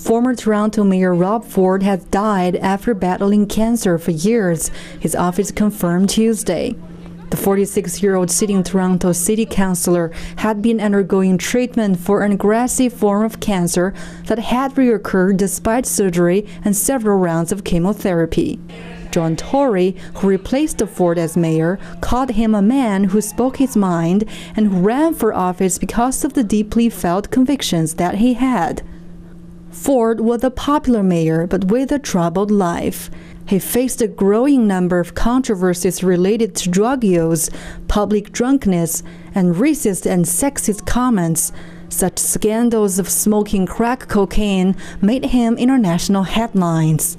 Former Toronto Mayor Rob Ford has died after battling cancer for years, his office confirmed Tuesday. The 46 year old sitting Toronto City Councillor had been undergoing treatment for an aggressive form of cancer that had reoccurred despite surgery and several rounds of chemotherapy. John Tory, who replaced Ford as mayor, called him a man who spoke his mind and who ran for office because of the deeply felt convictions that he had. Ford was a popular mayor, but with a troubled life. He faced a growing number of controversies related to drug use, public drunkenness, and racist and sexist comments. Such scandals of smoking crack cocaine made him international headlines.